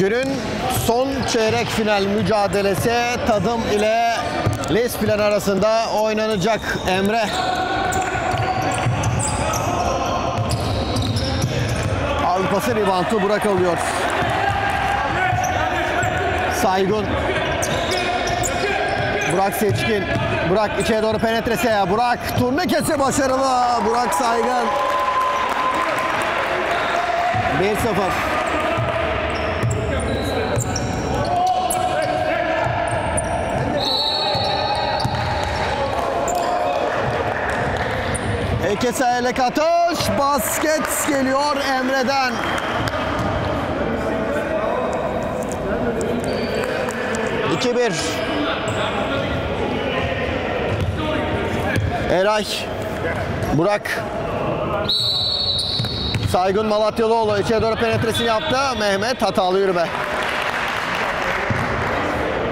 Günün son çeyrek final mücadelesi Tadım ile Lesplen arasında oynanacak Emre. Avrupası ribantı Burak alıyor. Saygun. Burak Seçkin. Burak içeri doğru penetrese. Burak turnekesi başarılı. Burak Saygın. 1-0. Ekesa ile Katoş. Basket geliyor Emre'den. İki bir. Eray. Burak. Saygun Malatyalıoğlu içeri doğru penetresini yaptı. Mehmet hatalı yürüme.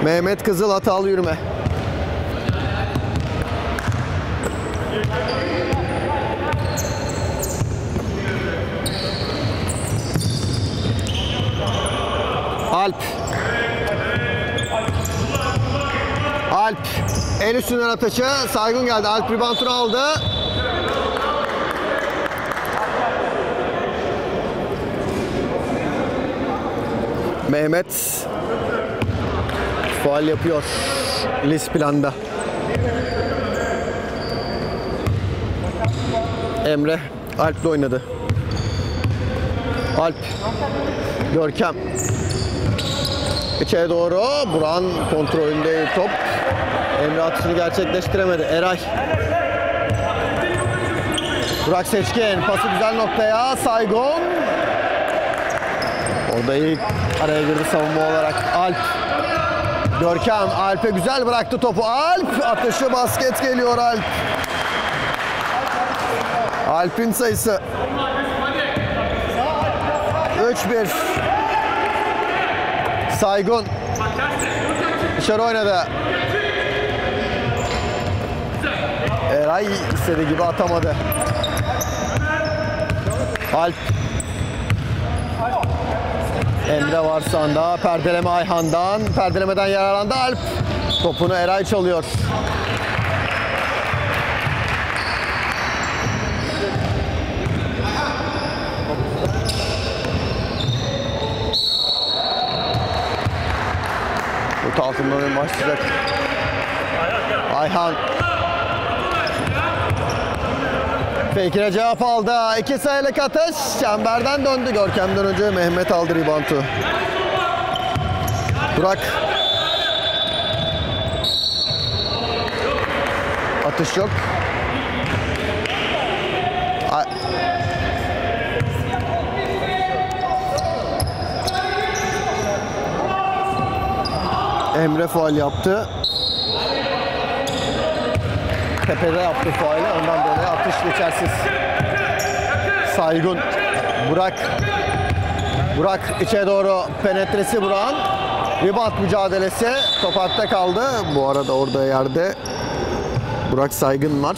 Mehmet Kızıl hatalı yürüme. Alp. Alp. En üstünden atışı. Saygun geldi. Alp ribantını aldı. Mehmet faal yapıyor list planda. Emre Alp'le oynadı. Alp Görkem İçeri doğru Buran kontrolünde top. Emre atışını gerçekleştiremedi. Eray Burak Seçkin pası güzel noktaya. Saygon Orada ilk araya girdi savunma olarak Alp. Görkem Alp'e güzel bıraktı topu. Alp atışı basket geliyor Alp. Alp'in sayısı. 3-1. Saygun. Dışarı oynadı. Eray istediği gibi atamadı. Alp Emre var sanda. Perdeleme Ayhan'dan. Perdelemeden yararlandı Alp. Topunu Eray çalıyor. Oyun başlayacak. Ayhan. Fekir'e cevap aldı. İki sayılık atış. Çemberden döndü. Görkem'den önce Mehmet aldı ribantu. Burak. Atış yok. Emre faal yaptı. Tepede yaptı faali. Ondan dolayı atış geçersiz. Saygun. Burak. Burak içe doğru penetresi Burak'ın. Rebound mücadelesi. Top hatta kaldı. Bu arada orada yerde Burak Saygın var.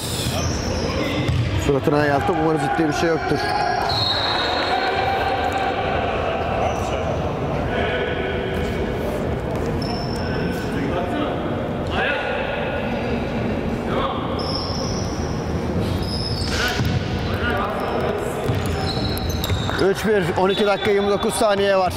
Suratına yaptı. Umarım ciddi bir şey yoktur. Üç bir, 12 dakika 29 saniye var.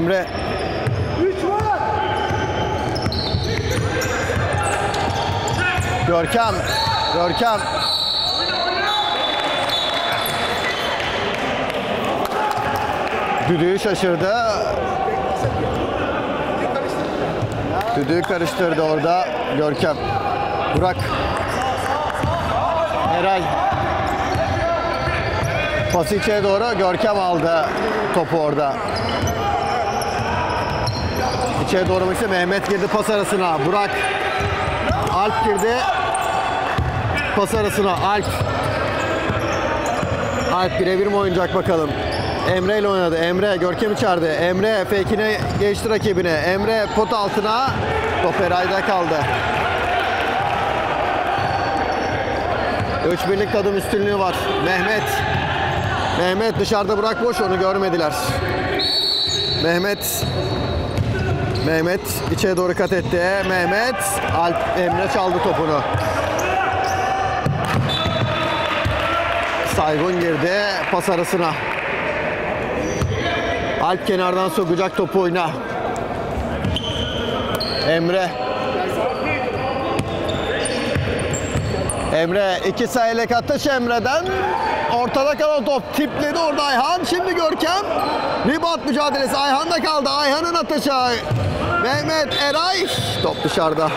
Emre. Görkem. Görkem. Düdüğü şaşırdı. Düdüğü karıştırdı orada Görkem. Burak. Eray. Pası içeri doğru Görkem aldı topu orada. İçeri doğru işte Mehmet girdi pas arasına. Burak. Alp girdi. Pas arasına Alp. Alp birebir mi oynayacak bakalım. Emre ile oynadı. Emre Görkem içeride. Emre fake'ine geçti rakibine. Emre pot altına. Top Eray'da kaldı. 3 birlik tadım üstünlüğü var. Mehmet. Mehmet dışarıda bırak boş onu görmediler. Mehmet. Mehmet içeri doğru kat etti. Mehmet. Alp Emre çaldı topunu. Saygun girdi pas arasına. Alp kenardan sokacak topu oyuna. Emre. Emre iki sayılı atış Emre'den. Ortada kalan top tipledi orada Ayhan. Şimdi Görkem. Rebound mücadelesi Ayhan'da kaldı. Ayhan'ın atışı. Mehmet Eray. Top dışarıda.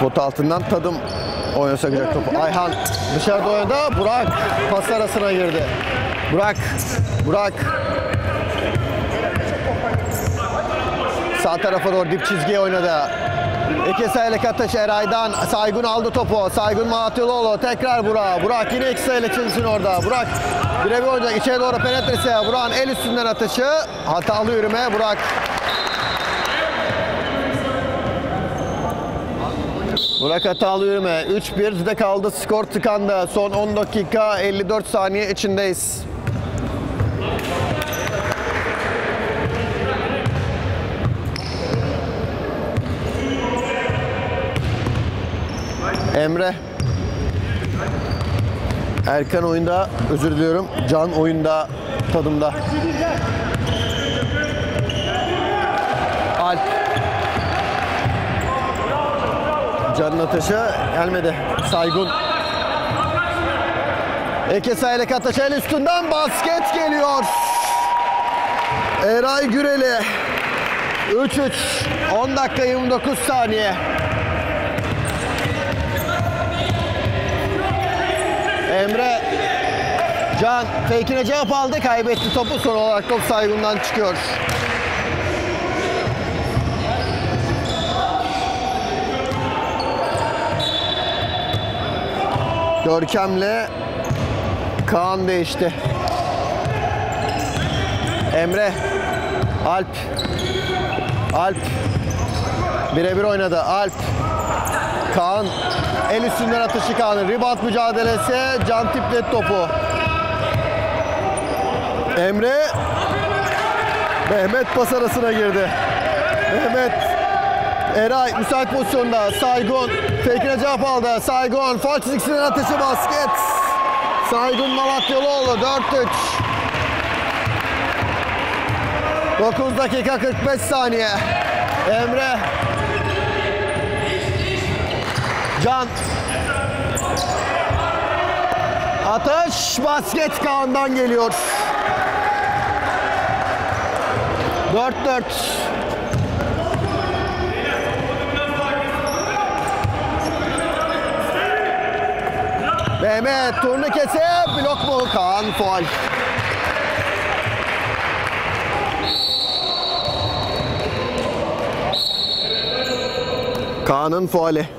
Pot altından tadım oyuna sokacak topu. Ayhan dışarıda oynadı. Burak pas arasına girdi. Burak. Burak. Sağ tarafa doğru dip çizgiye oynadı. İki sayılık atış Eray'dan. Saygun aldı topu. Saygun Malatyaloğlu. Tekrar Burak. Burak yine iki sayılık çizsin orada. Burak birebir oynayacak. İçeri doğru penetresi. Burak'ın el üstünden atışı. Hatalı yürüme. Burak Burak hatalı yürüme. 3-1'de kaldı. Skor tıkandı. Son 10 dakika 54 saniye içindeyiz. Emre. Erkan oyunda, özür diliyorum. Can oyunda, tadımda. Alp. Can'ın atışı gelmedi. Saygun. İki sayılık atış el üstünden basket geliyor. Eray Güreli. 3-3. 10 dakika 29 saniye. Emre Can fake'ine cevap aldı. Kaybetti topu. Son olarak top Saygun'dan çıkıyor. Görkem'le Kaan değişti. Emre, Alp, Alp birebir oynadı. Alp, Kaan el üstünden atışı Kaan'ın. Rebound mücadelesi. Can tiplet topu. Emre Mehmet pas arasına girdi. Mehmet Eray müsait pozisyonda. Saygun fake'ine cevap aldı. Saygun faul çizgisinden atışı basket. Saygun Malatyalıoğlu 4-3. 9 dakika 45 saniye. Emre. Can. Atış basket Kaan'dan geliyor. 4-4. Mehmet turnikesi blok mu? Kaan faul. Kaan'ın faali.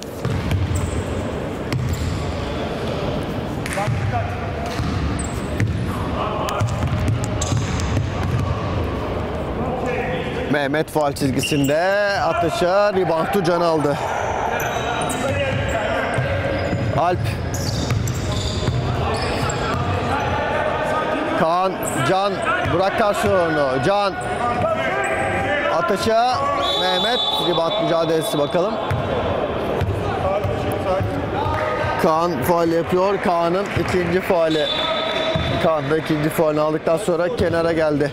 Mehmet faal çizgisinde atışa reboundu can aldı. Alp. Kaan, Can, Burak karşı onu. Can. Atışa Mehmet rebound mücadelesi bakalım. Kaan faal yapıyor. Kaan'ın ikinci faali. Kaan da ikinci faalini aldıktan sonra kenara geldi.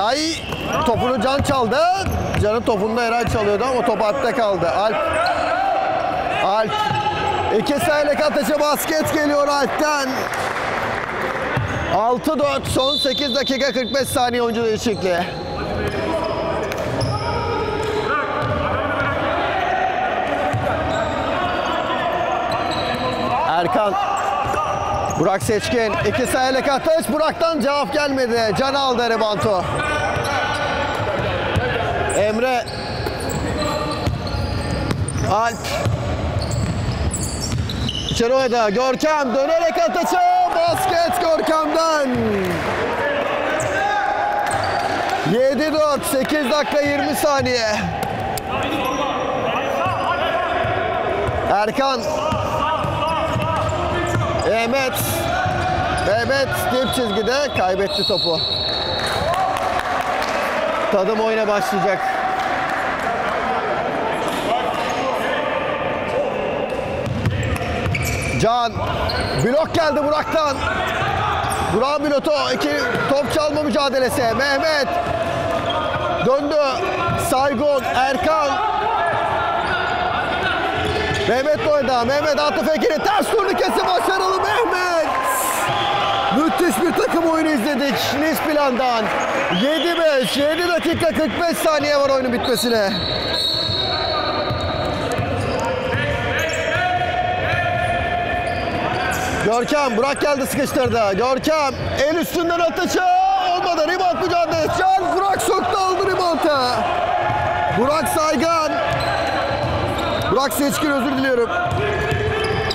Eray topunu Can çaldı. Can'ın topunda Eray çalıyordu ama top altta kaldı. Alp. Alp. İki sayılık ateşe basket geliyor Alp'ten. 6-4 son 8 dakika 45 saniye oyuncu değişikliği. Erkan Burak Seçkin iki sayılık atış Burak'tan cevap gelmedi. Can aldı reboundu. Emre Alp İçeri oynadı. Görkem dönerek atışı. Basket Görkem'den. 7-4, 8 dakika 20 saniye. Erkan. Mehmet. Mehmet dip çizgide kaybetti topu. Tadım oyuna başlayacak. Can. Blok geldi Burak'tan. Burak pilotu. iki top çalma mücadelesi. Mehmet. Döndü. Saygun. Erkan. Mehmet oynadı. Mehmet attı Fekir'i. Ters turnikesi başarılı Mehmet. Müthiş bir takım oyunu izledik. Nis plandan. 7-5. 7 dakika 45 saniye var oyunun bitmesine. Görkem Burak geldi sıkıştırdı. Görkem el üstünden atışı olmadı. Rebound mücadelesi. Can Burak söktü aldı rebound'ı. Burak Saygan. Burak Seçkin özür diliyorum.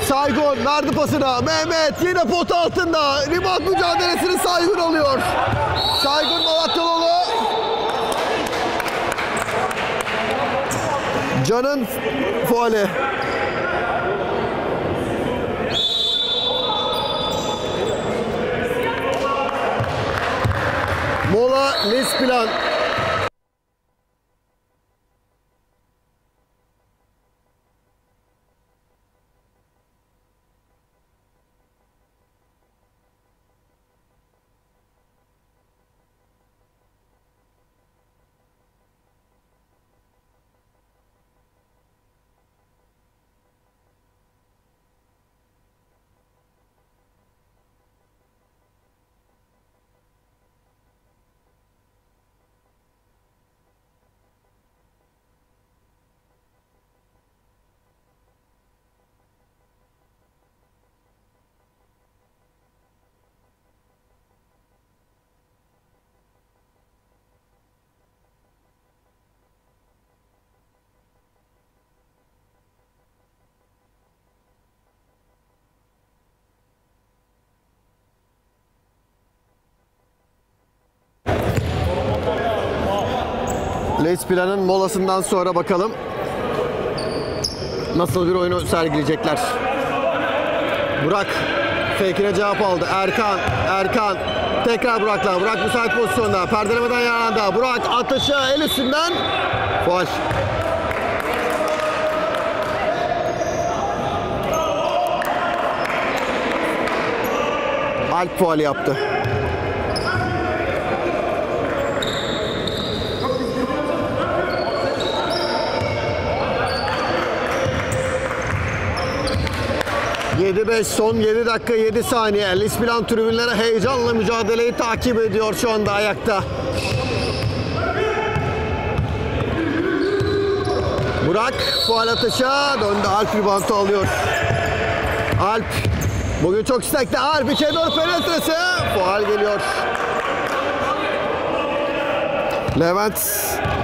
Saygun verdi pasına. Mehmet yine pot altında. Rebound mücadelesini Saygun alıyor. Saygun Malatyalıoğlu. Can'ın faali. Mola Nisplan. Les Plan'ın molasından sonra bakalım nasıl bir oyunu sergileyecekler. Burak fake'ine cevap aldı. Erkan, Erkan tekrar Burak'la. Burak müsait pozisyonda. Perdelemeden yararlandı. Burak atışı el üstünden. Faul. Alp faali yaptı. Yedi beş son 7 dakika 7 saniye. Lisplan tribünleri heyecanla mücadeleyi takip ediyor şu anda ayakta. Burak faal atışa döndü. Alp ribantı alıyor. Alp bugün çok istekli. Alp içeri doğru penetresi. Faal geliyor. Levent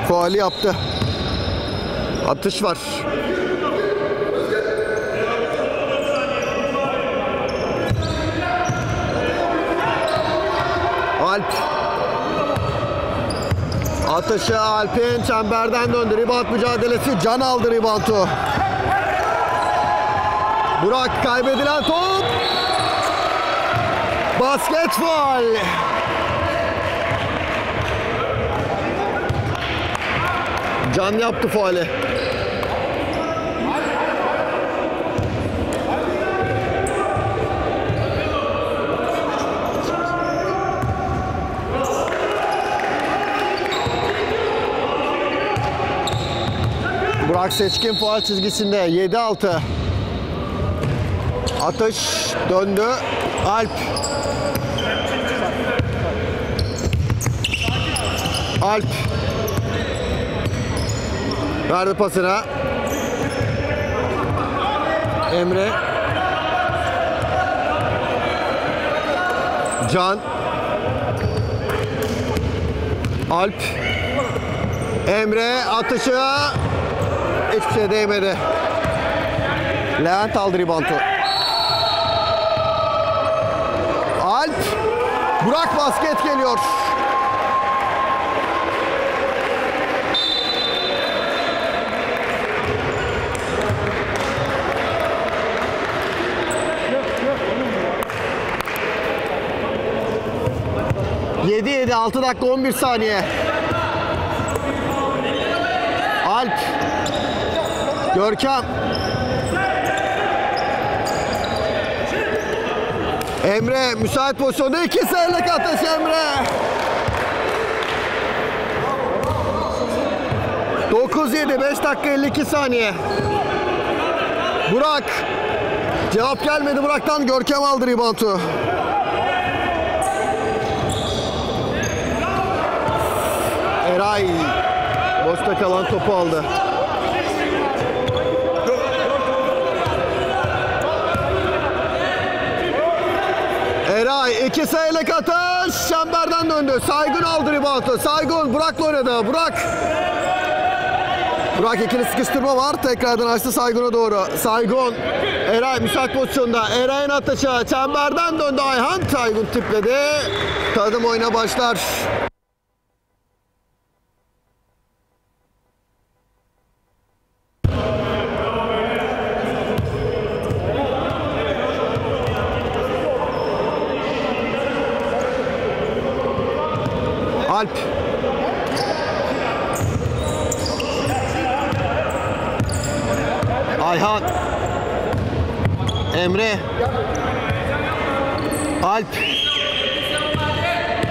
faali yaptı. Atış var. Alp. Atışı Alp'in çemberden döndü. Rebound mücadelesi. Can aldı reboundu. Burak kaybedilen top. Basket faul. Can yaptı faali. Burak Seçkin faal çizgisinde 7-6. Atış döndü. Alp. Alp. Verdi pasına. Emre. Can. Alp. Emre atışı hiçbir şey. Levent aldı ribantu. Alp. Burak basket geliyor. Yedi yedi 6 dakika 11 saniye. Alp. Görkem. Emre müsait pozisyonda iki sayılık atış Emre. 9-7 5 dakika 52 saniye. Burak. Cevap gelmedi Burak'tan Görkem aldı ribantu. Eray boşta kalan topu aldı. Eray iki sayılık atış çemberden döndü. Saygun aldı ribantu. Saygun Burak'la oynadı. Burak. Burak ikili sıkıştırma var. Tekrardan açtı Saygun'a doğru. Saygun. Eray müsait pozisyonda. Eray'ın atışı çemberden döndü Ayhan. Saygun tipledi. Tadım oyuna başlar. Alp. Ayhan. Emre. Alp.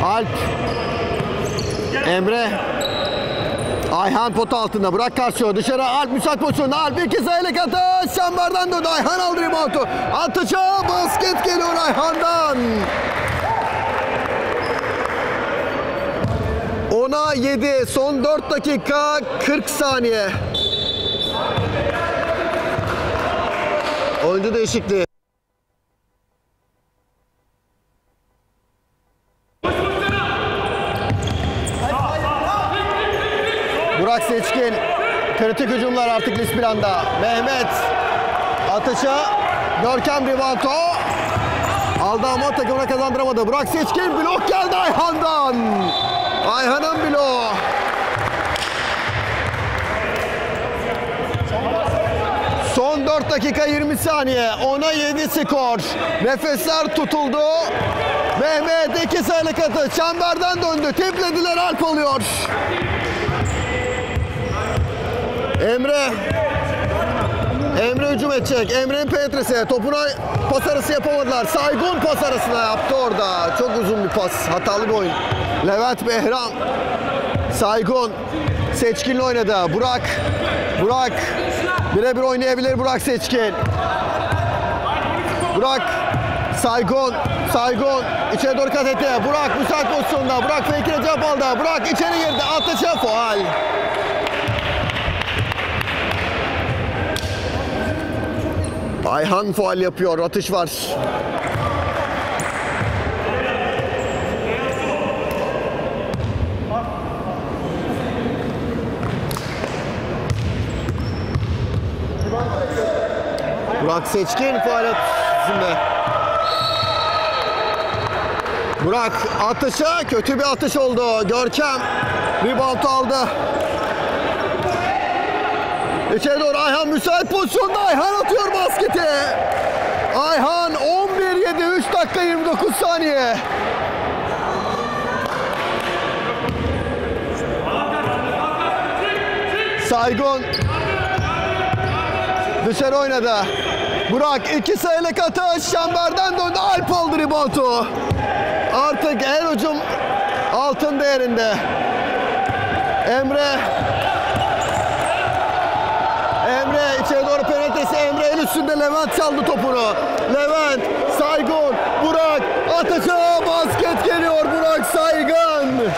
Alp. Emre. Ayhan pot altında. Bırak karşıya dışarı Alp. Müsait pozisyonda Alp. İki sayılık atış çemberden döndü. Ayhan aldı reboundu. Atışa basket geliyor Ayhan'dan. Ona 7 son 4 dakika 40 saniye. Oyuncu değişikliği kritik hücumlar artık list planda. Mehmet atışa Görkem Rivanto aldı ama takımına kazandıramadı. Burak Seçkin blok geldi Ayhan'dan. Ayhan'ın bloğu. Son 4 dakika 20 saniye. Ona 7 skor. Nefesler tutuldu. Mehmet iki sayılık atı. Çemberden döndü. Tiplediler Alp oluyor. Emre. Emre hücum edecek. Emre'nin penetresi. Topuna pas arası yapamadılar. Saygun pas arasına yaptı orada. Çok uzun bir pas. Hatalı bir oyun. Levent Behram. Saygun. Seçkin'le oynadı. Burak. Burak. Birebir oynayabilir Burak Seçkin. Burak. Saygun. Saygun. içeri doğru kat etti. Burak müsait pozisyonda. Burak fake'ine cevap aldı. Burak içeri girdi. Atışa faal. Ayhan faal yapıyor. Atış var. Burak Seçkin faal atışında. Burak atışa kötü bir atış oldu. Görkem rebound aldı. İçeri doğru Ayhan müsait pozisyonda Ayhan atıyor basketi. Ayhan 11-7 3 dakika 29 saniye. Saygun dışarı oynadı. Burak iki sayılık atış çemberden döndü Alp aldı reboundu. Artık el ucum altın değerinde. Emre üstünde Levent çaldı topunu. Levent, Saygun, Burak, Ataç'a basket geliyor Burak Saygın.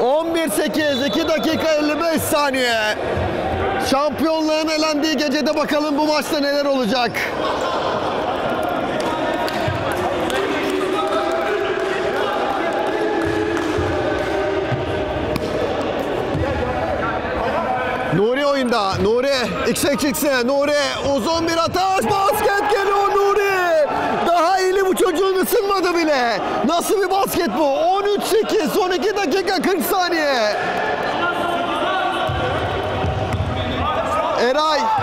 11-8, 2 dakika 55 saniye. Şampiyonluğun elendiği gecede bakalım bu maçta neler olacak. Nuri oyunda. Nuri XXX'e. Nuri uzun bir ataş. Basket geliyor Nuri. Daha eli bu çocuğun ısınmadı bile. Nasıl bir basket bu? 13-8 son 2 dakika 40 saniye. Eray.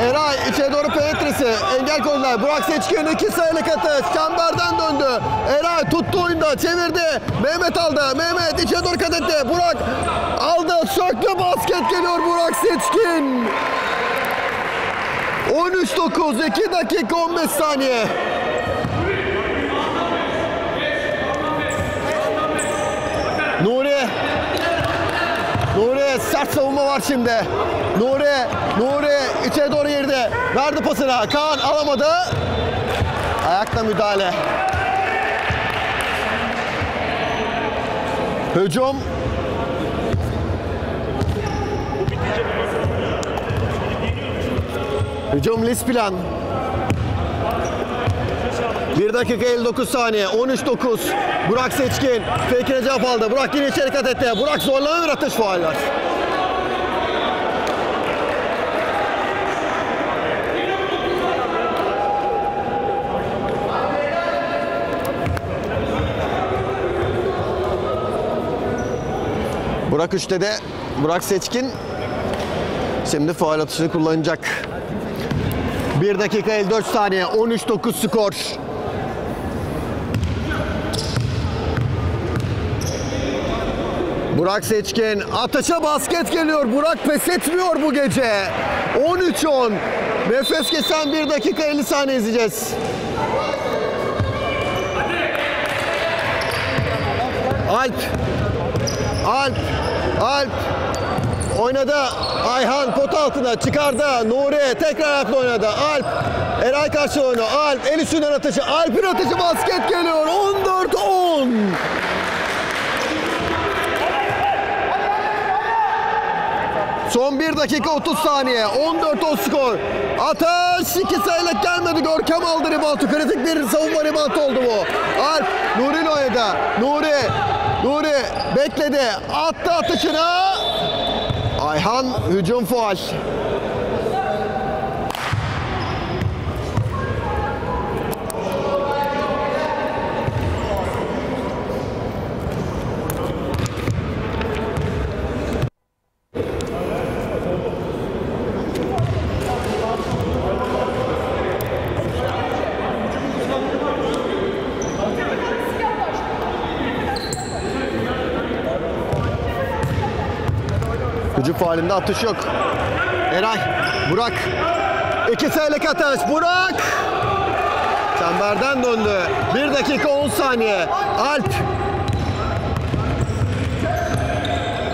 Eray içe doğru penetresi. Engel koydular. Burak Seçkin iki sayılık atış. Çemberden döndü. Eray tuttu oyunda. Çevirdi. Mehmet aldı. Mehmet içe doğru kat etti. Burak aldı. Söktü. Basket geliyor Burak Seçkin. 13-9. 2 dakika 15 saniye. Nuri Nuri sert savunma var şimdi. Nuri, Nuri içeri doğru girdi. Verdi pasını. Kaan alamadı. Ayakla müdahale. Hücum. Hücum list plan. 1 dakika 59 saniye. 13-9. Burak Seçkin. Fake'ine cevap aldı. Burak yine içeri kat etti. Burak zorlama bir atış fauller. Burak 3'te de Burak Seçkin şimdi faal atışını kullanacak. 1 dakika 54 saniye. 13-9 skor. Burak Seçkin ataşa basket geliyor. Burak pes etmiyor bu gece. 13-10. Nefes kesen 1 dakika 50 saniye izleyeceğiz. Alp. Alp. Alp. Oynadı. Ayhan pot altına çıkardı. Nuri tekrar Alp'le oynadı. Alp. Eray karşı oyunu. Alp. El üstünden atışı. Alp'in atışı basket geliyor. 14-10. Son 1 dakika 30 saniye. 14-10 skor. Ateş 2 sayılık gelmedi. Görkem aldı reboundu. Kritik bir savunma reboundu oldu bu. Alp Nuri'nin oynadı. Nuri. Nuri bekledi. Attı atışını. Ayhan hücum faal. Hücum faalinde atış yok. Eray, Burak. İki sayılık atış. Burak. Çemberden döndü. 1 dakika 10 saniye. Alp.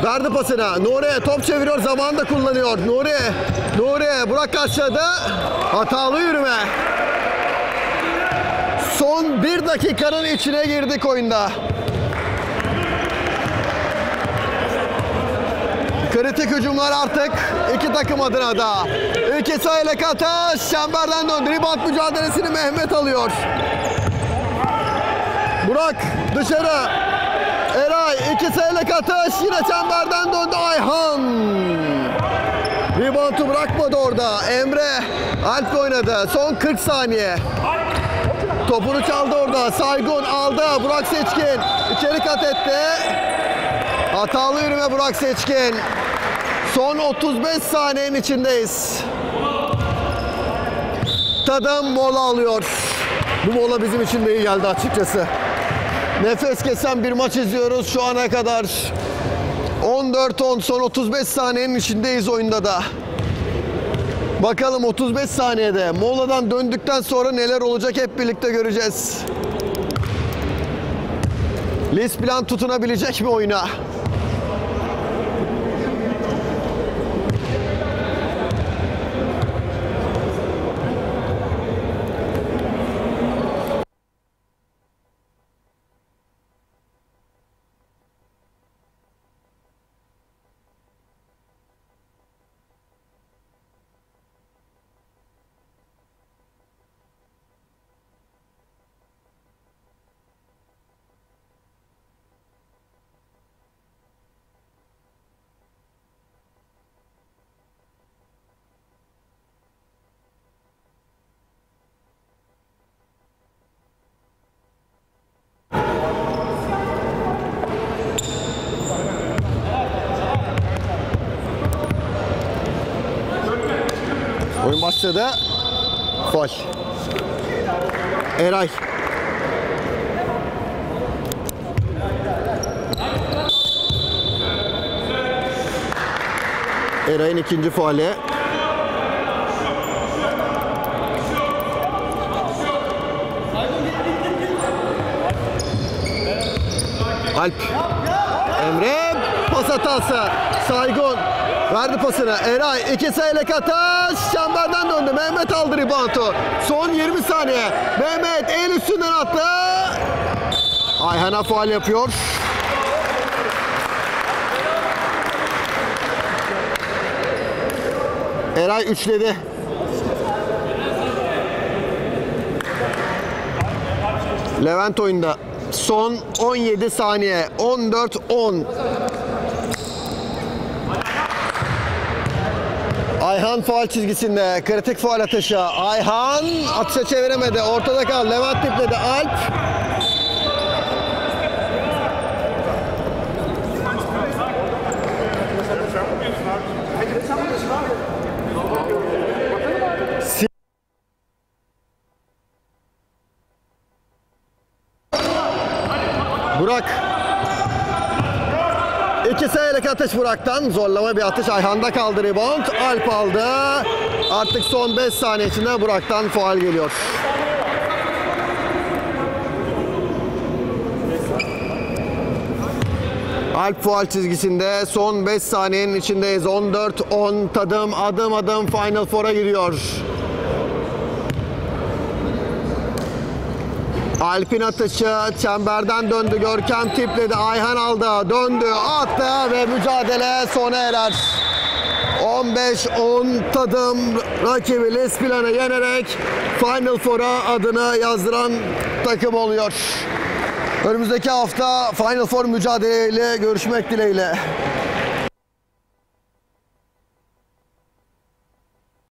Verdi pasını. Nuri top çeviriyor. Zamanı da kullanıyor. Nuri. Nuri. Burak karşıladı. Hatalı yürüme. Son 1 dakikanın içine girdik oyunda. Kritik hücumlar artık iki takım adına da. İki sayıyla Kataş çemberden döndü. Rebound mücadelesini Mehmet alıyor. Burak dışarı. Eray iki sayıyla Kataş yine çemberden döndü Ayhan. Reboundu bırakmadı orada. Emre Alp oynadı. Son 40 saniye. Topunu çaldı orada. Saygun aldı. Burak Seçkin içeri kat etti. Hatalı yürüme Burak Seçkin. Son 35 saniyenin içindeyiz. Tadım mola alıyor. Bu mola bizim için de iyi geldi açıkçası. Nefes kesen bir maç izliyoruz şu ana kadar. 14-10 son 35 saniyenin içindeyiz oyunda da. Bakalım 35 saniyede moladan döndükten sonra neler olacak hep birlikte göreceğiz. Liz plan tutunabilecek mi oyuna? Başladı. Fol. Eray. Eray'ın ikinci faali. Alp. Emre pas hatası. Saygun verdi pasını. Eray iki sayılık atış. Çemberden döndü. Mehmet aldı reboundu. Son 20 saniye. Mehmet el üstünden attı. Ayhan'a faal yapıyor. Eray üçledi. Levent oyunda. Son 17 saniye. 14-10. Ayhan faal çizgisinde. Kritik faal atışı. Ayhan atışa çeviremedi. Ortada kaldı. Levent tipledi. Alp. Burak. İki sayılık atış Burak'tan. Zorlama bir atış. Ayhan'da kaldı rebound. Alp aldı. Artık son 5 saniye içinde Burak'tan faal geliyor. Alp faal çizgisinde son 5 saniyenin içindeyiz. 14-10 tadım adım adım Final Four'a giriyor. Alp'in atışı çemberden döndü. Görkem tipledi. Ayhan aldı. Döndü. Attı ve mücadele sona erer. 15-10 tadım rakibi Lesplan'ı yenerek Final Four'a adını yazdıran takım oluyor. Önümüzdeki hafta Final Four mücadeleyle görüşmek dileğiyle.